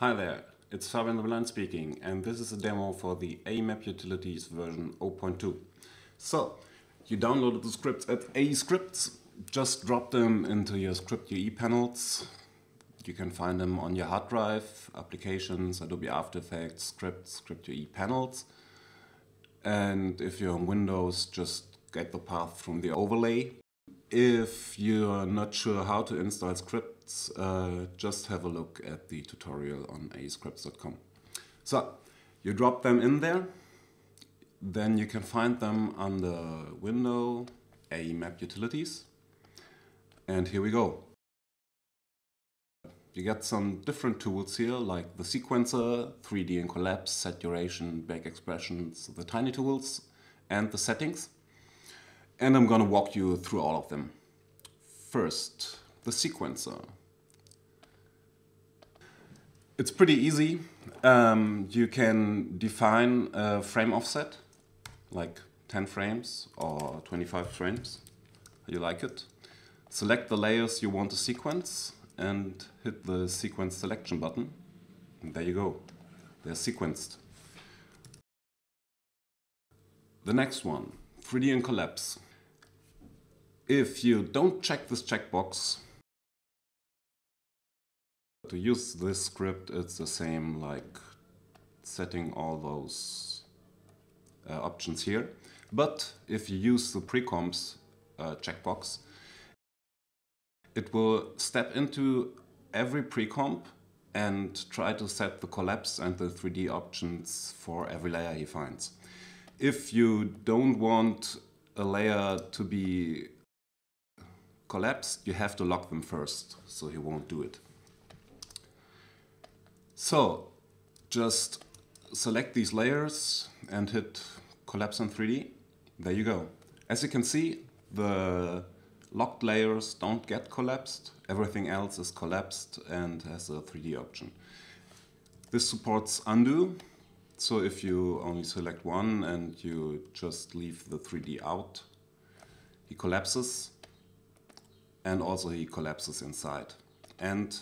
Hi there, it's Fabian Lebelan speaking and this is a demo for the AEMap Utilities version 0.2. So, you downloaded the scripts at AE Scripts, just drop them into your ScriptUI panels. You can find them on your hard drive, Applications, Adobe After Effects, Scripts, ScriptUI panels. And if you're on Windows, just get the path from the overlay. If you're not sure how to install scripts, uh, just have a look at the tutorial on aescripts.com. So, you drop them in there, then you can find them under Window, AEmap Utilities, and here we go. You get some different tools here, like the sequencer, 3D and collapse, set duration, bake expressions, the tiny tools, and the settings. And I'm gonna walk you through all of them. First, the sequencer. It's pretty easy. Um, you can define a frame offset, like 10 frames or 25 frames. You like it. Select the layers you want to sequence and hit the sequence selection button. And there you go. They're sequenced. The next one, 3D and collapse. If you don't check this checkbox, to use this script it's the same like setting all those uh, options here. But if you use the precomps uh, checkbox, it will step into every precomp and try to set the collapse and the 3D options for every layer he finds. If you don't want a layer to be collapsed, you have to lock them first, so he won't do it. So, just select these layers and hit collapse on 3D. There you go. As you can see, the locked layers don't get collapsed. Everything else is collapsed and has a 3D option. This supports undo. So if you only select one and you just leave the 3D out, he collapses and also he collapses inside. And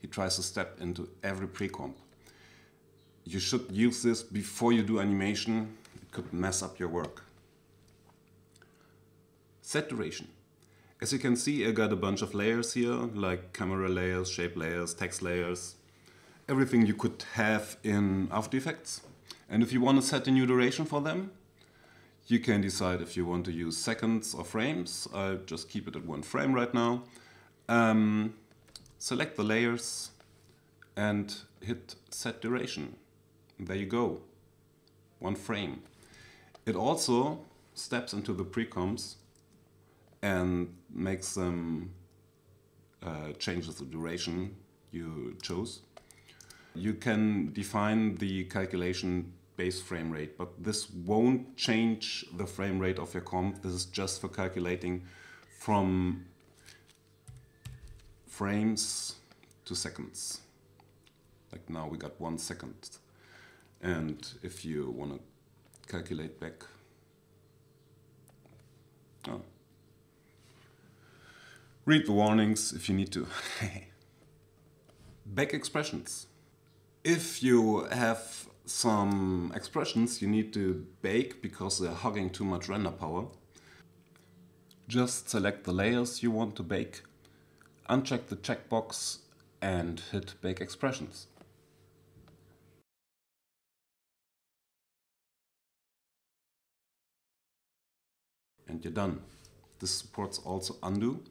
he tries to step into every precomp. You should use this before you do animation. It could mess up your work. Set duration. As you can see, I got a bunch of layers here, like camera layers, shape layers, text layers, everything you could have in After Effects. And if you want to set a new duration for them, you can decide if you want to use seconds or frames. I'll just keep it at one frame right now. Um, select the layers and hit set duration. There you go, one frame. It also steps into the precomps and makes them uh, changes the duration you chose. You can define the calculation base frame rate, but this won't change the frame rate of your comp. This is just for calculating from frames to seconds. Like now we got one second. And if you want to calculate bake, oh. read the warnings if you need to. back expressions. If you have some expressions you need to bake because they're hogging too much render power, just select the layers you want to bake, uncheck the checkbox and hit Bake Expressions. And you're done. This supports also undo.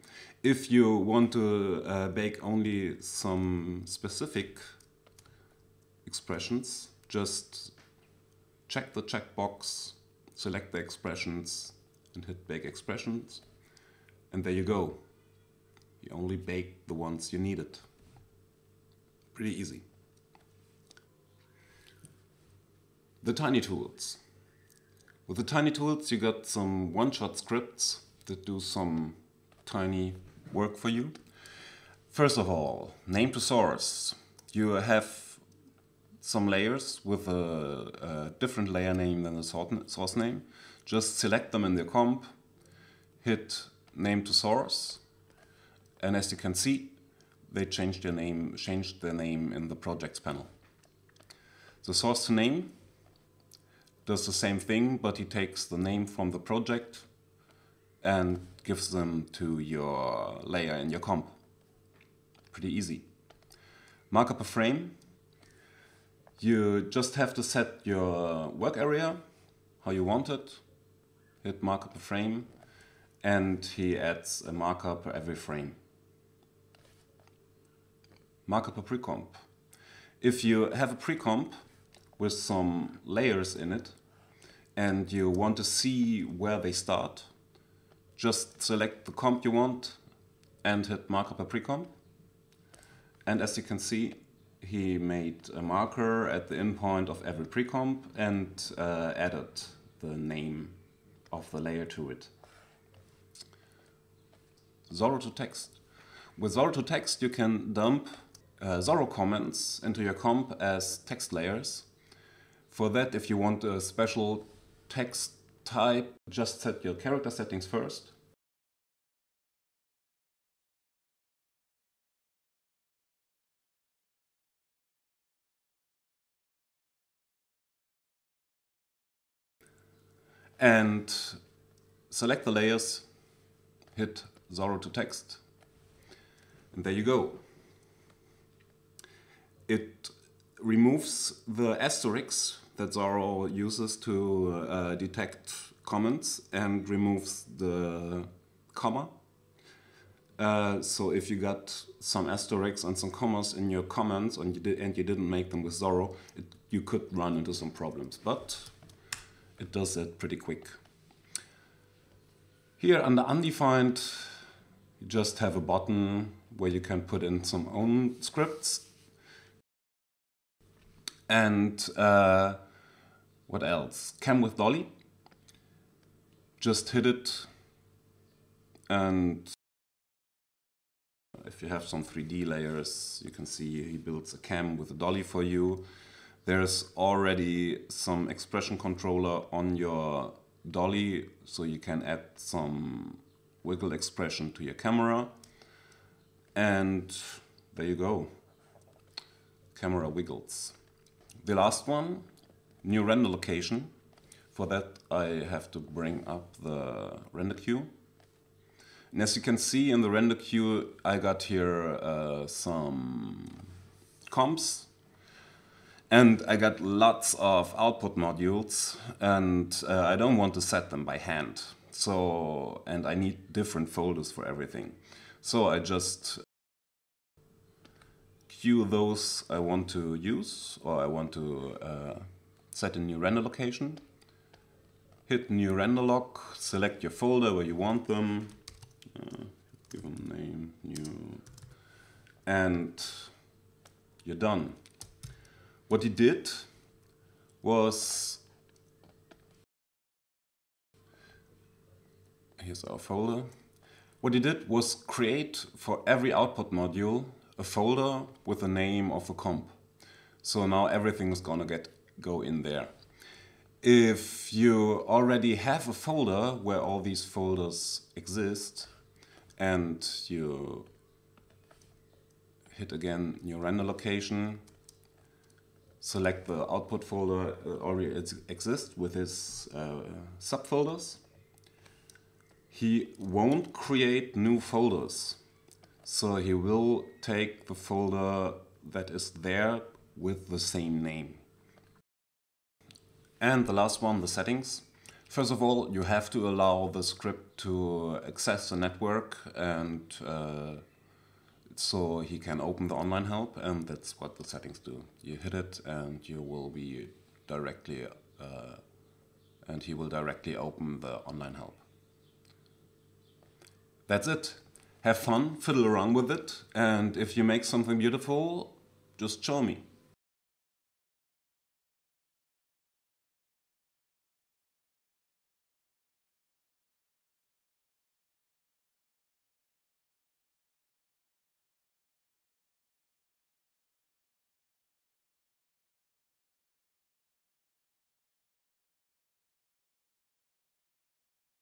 If you want to uh, bake only some specific expressions, just check the checkbox, select the expressions and hit Bake Expressions. And there you go. You only bake the ones you needed. Pretty easy. The Tiny Tools. With the Tiny Tools you got some one-shot scripts that do some tiny work for you. First of all, name to source. You have some layers with a, a different layer name than the source name. Just select them in the comp, hit name to source, and as you can see, they changed their name, changed their name in the projects panel. The source to name does the same thing, but he takes the name from the project and gives them to your layer in your comp. Pretty easy. Mark up a frame. You just have to set your work area, how you want it, hit markup a frame, and he adds a markup per every frame. Markup a precomp. If you have a precomp with some layers in it, and you want to see where they start, just select the comp you want and hit markup a precomp. And as you can see, he made a marker at the endpoint of every precomp and uh, added the name of the layer to it. Zorro to text. With Zorro to text, you can dump uh, Zorro comments into your comp as text layers. For that, if you want a special text type, just set your character settings first. And select the layers, hit Zorro to text, and there you go. It removes the asterisks that Zorro uses to uh, detect comments and removes the comma. Uh, so if you got some asterisks and some commas in your comments and you, did, and you didn't make them with Zorro, it, you could run into some problems. But it does that pretty quick. Here under undefined, you just have a button where you can put in some own scripts. And uh, what else? Cam with Dolly. Just hit it and if you have some 3D layers, you can see he builds a cam with a dolly for you. There's already some expression controller on your dolly, so you can add some wiggle expression to your camera. And there you go. Camera wiggles. The last one, new render location. For that I have to bring up the render queue. And as you can see in the render queue, I got here uh, some comps and I got lots of output modules and uh, I don't want to set them by hand. So, and I need different folders for everything. So I just queue those I want to use or I want to uh, set a new render location. Hit new render lock, select your folder where you want them, uh, give them name, new, and you're done. What he did was, here's our folder. What he did was create for every output module a folder with the name of a comp. So now everything is gonna get go in there. If you already have a folder where all these folders exist and you hit again your render location, select the output folder already exists with his uh, subfolders. He won't create new folders. So he will take the folder that is there with the same name. And the last one, the settings. First of all, you have to allow the script to access the network and uh, so he can open the online help and that's what the settings do. You hit it and you will be directly uh, and he will directly open the online help. That's it. Have fun, fiddle around with it and if you make something beautiful, just show me.